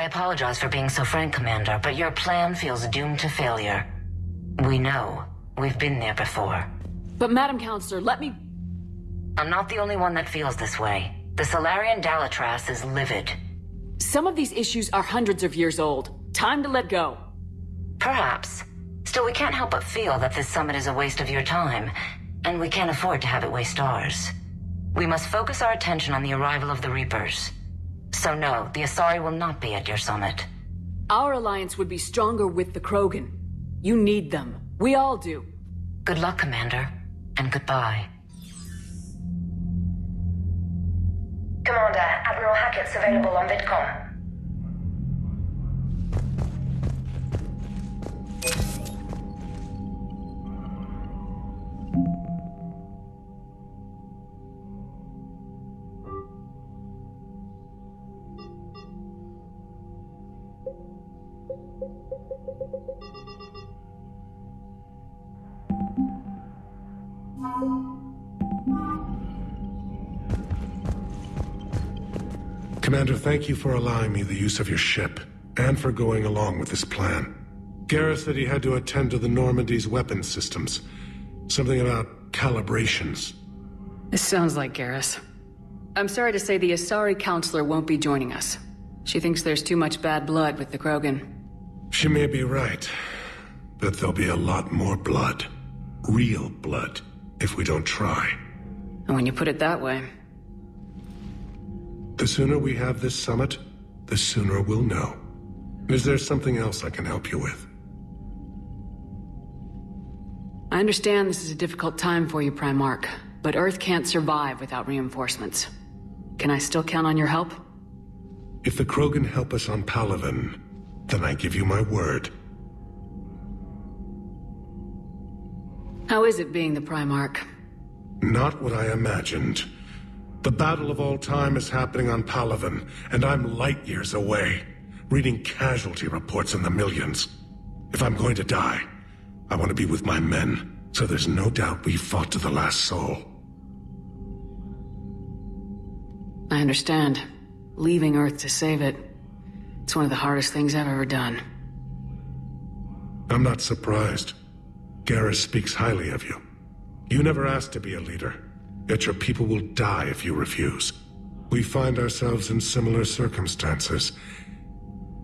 I apologize for being so frank, Commander, but your plan feels doomed to failure. We know. We've been there before. But Madam Councilor, let me... I'm not the only one that feels this way. The Salarian Dalatrass is livid. Some of these issues are hundreds of years old. Time to let go. Perhaps. Still, we can't help but feel that this summit is a waste of your time, and we can't afford to have it waste ours. We must focus our attention on the arrival of the Reapers. So no, the Asari will not be at your summit. Our alliance would be stronger with the Krogan. You need them. We all do. Good luck, Commander, and goodbye. Commander, Admiral Hackett's available on VidCom. Commander, thank you for allowing me the use of your ship, and for going along with this plan. Garrus said he had to attend to the Normandy's weapon systems. Something about calibrations. This sounds like Garrus. I'm sorry to say the Asari Councilor won't be joining us. She thinks there's too much bad blood with the Krogan. She may be right, but there'll be a lot more blood. Real blood, if we don't try. And when you put it that way, the sooner we have this summit, the sooner we'll know. Is there something else I can help you with? I understand this is a difficult time for you, Primarch, but Earth can't survive without reinforcements. Can I still count on your help? If the Krogan help us on Palaven, then I give you my word. How is it being the Primarch? Not what I imagined. The battle of all time is happening on Palaven, and I'm light years away, reading casualty reports in the millions. If I'm going to die, I want to be with my men, so there's no doubt we fought to the last soul. I understand. Leaving Earth to save it. It's one of the hardest things I've ever done. I'm not surprised. Garrus speaks highly of you. You never asked to be a leader. Yet your people will die if you refuse. We find ourselves in similar circumstances.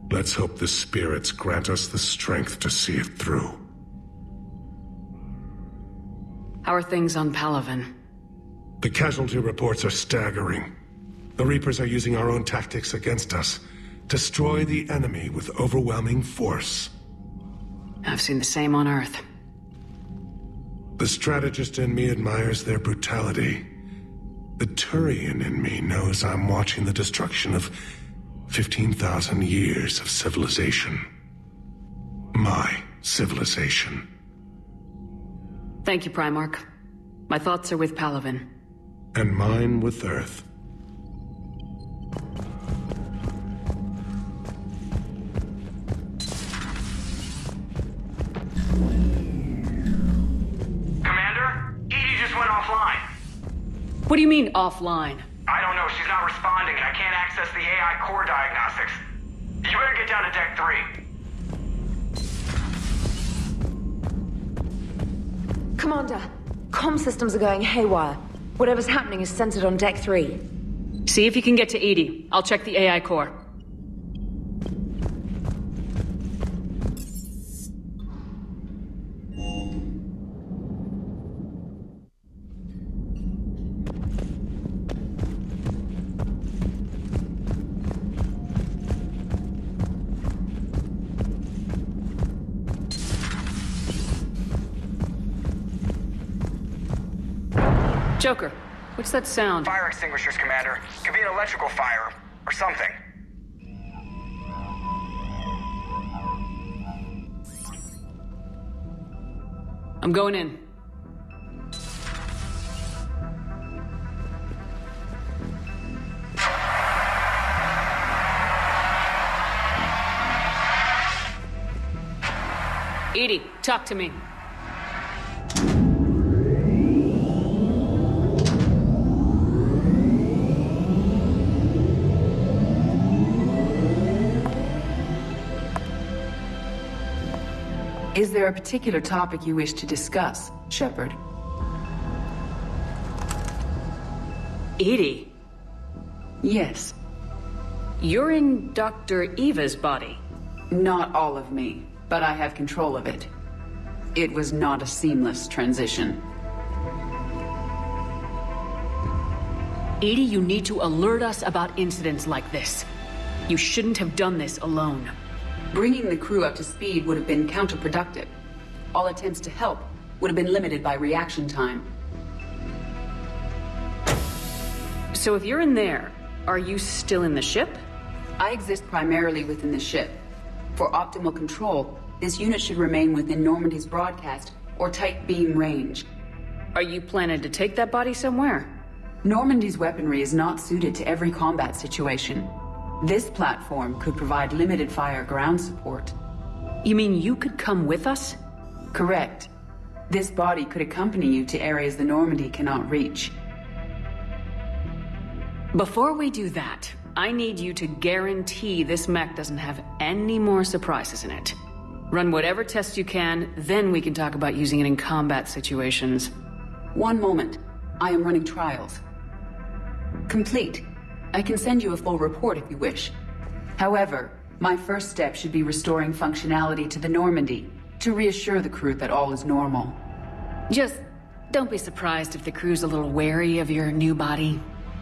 Let's hope the spirits grant us the strength to see it through. How are things on Palaven? The casualty reports are staggering. The Reapers are using our own tactics against us. Destroy the enemy with overwhelming force. I've seen the same on Earth. The strategist in me admires their brutality. The Turian in me knows I'm watching the destruction of 15,000 years of civilization. My civilization. Thank you, Primarch. My thoughts are with Palaven. And mine with Earth. What do you mean, offline? I don't know. She's not responding, and I can't access the AI core diagnostics. You better get down to Deck 3. Commander, com systems are going haywire. Whatever's happening is centered on Deck 3. See if you can get to EDI. I'll check the AI core. Joker, what's that sound? Fire extinguishers, Commander. Could be an electrical fire, or something. I'm going in. EDI, talk to me. Is there a particular topic you wish to discuss, Shepard? EDI, Yes. you're in Dr. Eva's body. Not all of me, but I have control of it. It was not a seamless transition. EDI, you need to alert us about incidents like this. You shouldn't have done this alone. Bringing the crew up to speed would have been counterproductive. All attempts to help would have been limited by reaction time. So if you're in there, are you still in the ship? I exist primarily within the ship. For optimal control, this unit should remain within Normandy's broadcast or tight beam range. Are you planning to take that body somewhere? Normandy's weaponry is not suited to every combat situation. This platform could provide limited fire ground support. You mean you could come with us? Correct. This body could accompany you to areas the Normandy cannot reach. Before we do that, I need you to guarantee this mech doesn't have any more surprises in it. Run whatever tests you can, then we can talk about using it in combat situations. One moment. I am running trials. Complete. I can send you a full report if you wish. However, my first step should be restoring functionality to the Normandy to reassure the crew that all is normal. Just don't be surprised if the crew's a little wary of your new body.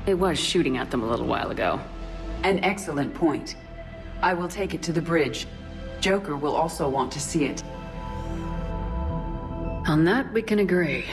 It was shooting at them a little while ago. An excellent point. I will take it to the bridge. Joker will also want to see it. On that, we can agree.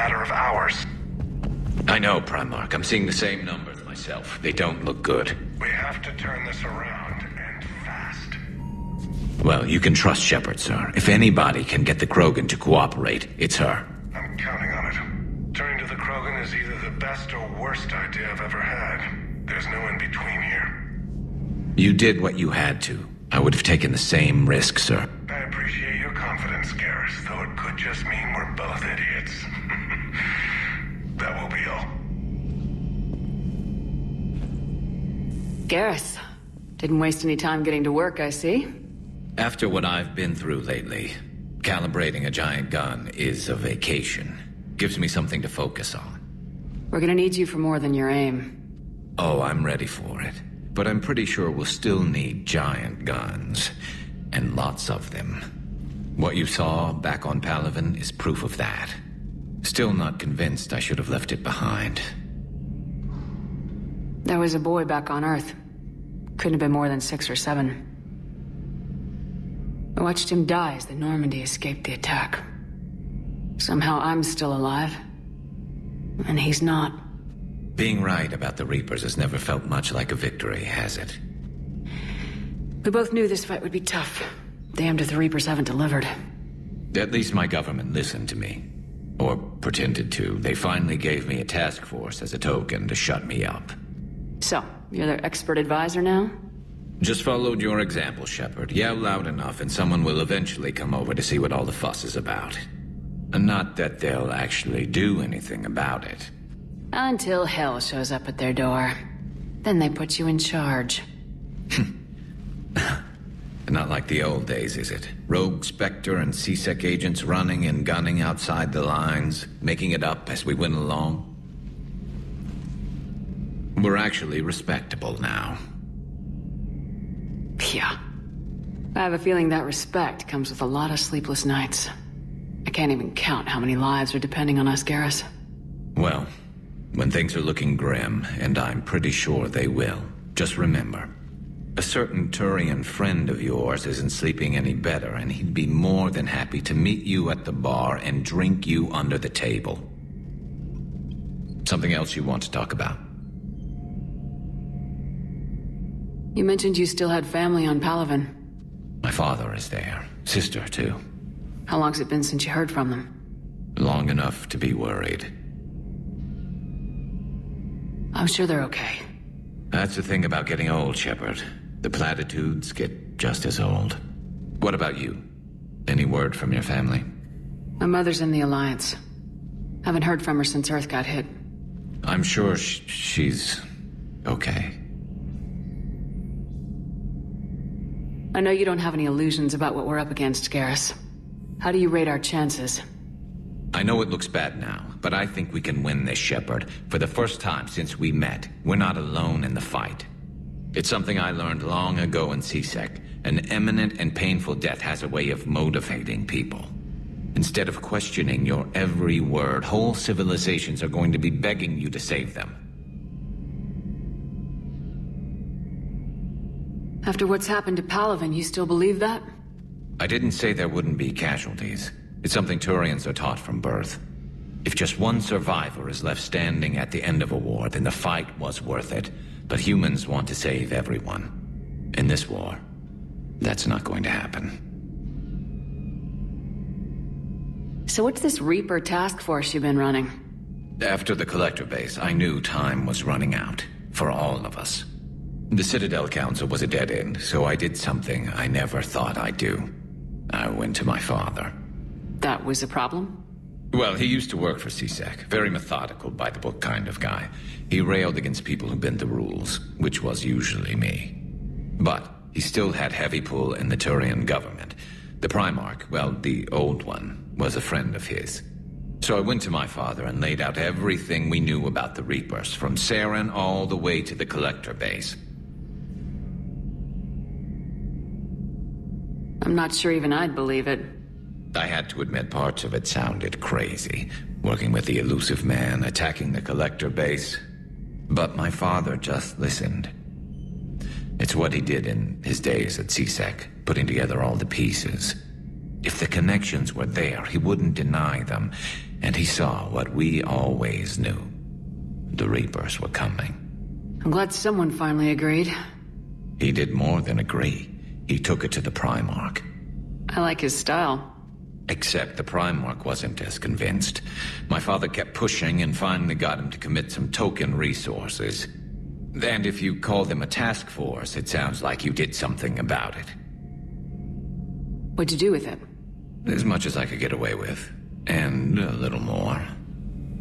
Matter of hours. I know, Primarch. I'm seeing the same numbers myself. They don't look good. We have to turn this around, and fast. Well, you can trust Shepard, sir. If anybody can get the Krogan to cooperate, it's her. I'm counting on it. Turning to the Krogan is either the best or worst idea I've ever had. There's no in between here. You did what you had to. I would have taken the same risk, sir. I appreciate your confidence, Garrus, though it could just mean we're both idiots. that will be all. Garrus, didn't waste any time getting to work, I see. After what I've been through lately, calibrating a giant gun is a vacation. Gives me something to focus on. We're gonna need you for more than your aim. Oh, I'm ready for it. But I'm pretty sure we'll still need giant guns. And lots of them. What you saw back on Palaven is proof of that. Still not convinced I should have left it behind. There was a boy back on Earth. Couldn't have been more than six or seven. I watched him die as the Normandy escaped the attack. Somehow I'm still alive. And he's not. Being right about the Reapers has never felt much like a victory, has it? We both knew this fight would be tough. Damned if the Reapers haven't delivered. At least my government listened to me. Or pretended to. They finally gave me a task force as a token to shut me up. So, you're their expert advisor now? Just followed your example, Shepard. Yell loud enough and someone will eventually come over to see what all the fuss is about. And not that they'll actually do anything about it. Until hell shows up at their door. Then they put you in charge. Not like the old days, is it? Rogue Spectre and C-Sec agents running and gunning outside the lines, making it up as we went along. We're actually respectable now. Yeah. I have a feeling that respect comes with a lot of sleepless nights. I can't even count how many lives are depending on us, Garrus. Well, when things are looking grim, and I'm pretty sure they will, just remember, a certain Turian friend of yours isn't sleeping any better, and he'd be more than happy to meet you at the bar and drink you under the table. Something else you want to talk about? You mentioned you still had family on Palaven. My father is there. Sister, too. How long's it been since you heard from them? Long enough to be worried. I'm sure they're okay. That's the thing about getting old, Shepard. The platitudes get just as old. What about you? Any word from your family? My mother's in the Alliance. Haven't heard from her since Earth got hit. I'm sure sh she's okay. I know you don't have any illusions about what we're up against, Garrus. How do you rate our chances? I know it looks bad now, but I think we can win this, Shepard. For the first time since we met, we're not alone in the fight. It's something I learned long ago in C-Sec. An imminent and painful death has a way of motivating people. Instead of questioning your every word, whole civilizations are going to be begging you to save them. After what's happened to Palaven, you still believe that? I didn't say there wouldn't be casualties. It's something Turians are taught from birth. If just one survivor is left standing at the end of a war, then the fight was worth it. But humans want to save everyone. In this war, that's not going to happen. So what's this Reaper task force you've been running? After the Collector base, I knew time was running out. For all of us. The Citadel Council was a dead end, so I did something I never thought I'd do. I went to my father. That was a problem? Well, he used to work for C-Sec. Very methodical, by-the-book kind of guy. He railed against people who bent the rules, which was usually me. But he still had heavy pull in the Turian government. The Primarch, well, the old one, was a friend of his. So I went to my father and laid out everything we knew about the Reapers, from Saren all the way to the Collector base. I'm not sure even I'd believe it. I had to admit parts of it sounded crazy. Working with the Illusive Man, attacking the Collector base. But my father just listened. It's what he did in his days at C-Sec, putting together all the pieces. If the connections were there, he wouldn't deny them. And he saw what we always knew. The Reapers were coming. I'm glad someone finally agreed. He did more than agree. He took it to the Primarch. I like his style. Except the Primarch wasn't as convinced. My father kept pushing and finally got him to commit some token resources. And if you call them a task force, it sounds like you did something about it. What'd you do with it? As much as I could get away with. And a little more.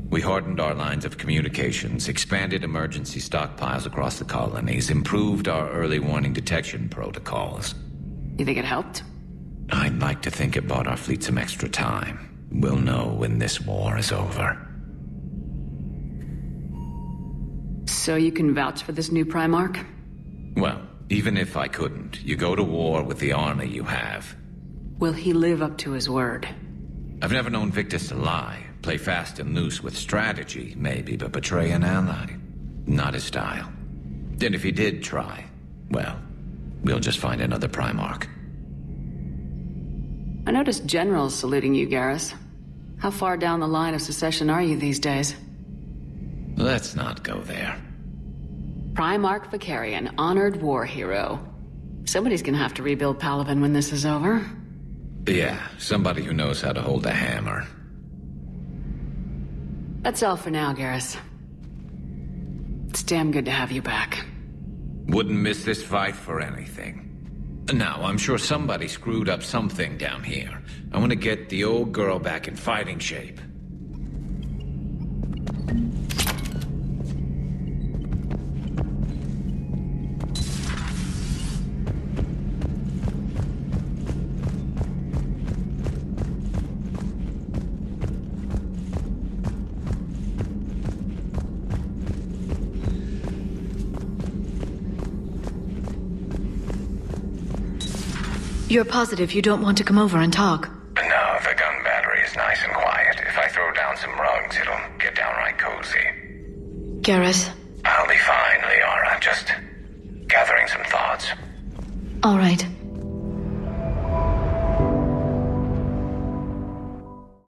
We hardened our lines of communications, expanded emergency stockpiles across the colonies, improved our early warning detection protocols. You think it helped? I'd like to think it bought our fleet some extra time. We'll know when this war is over. So you can vouch for this new Primarch? Well, even if I couldn't, you go to war with the army you have. Will he live up to his word? I've never known Victus to lie. Play fast and loose with strategy, maybe, but betray an ally. Not his style. And if he did try, well, we'll just find another Primarch. I noticed generals saluting you, Garrus. How far down the line of secession are you these days? Let's not go there. Primarch Vakarian, honored war hero. Somebody's gonna have to rebuild Palaven when this is over. Yeah, somebody who knows how to hold a hammer. That's all for now, Garrus. It's damn good to have you back. Wouldn't miss this fight for anything. Now, I'm sure somebody screwed up something down here. I want to get the old girl back in fighting shape. You're positive you don't want to come over and talk? No, the gun battery is nice and quiet. If I throw down some rugs, it'll get downright cozy. Garrus? I'll be fine, Liara. Just gathering some thoughts. All right.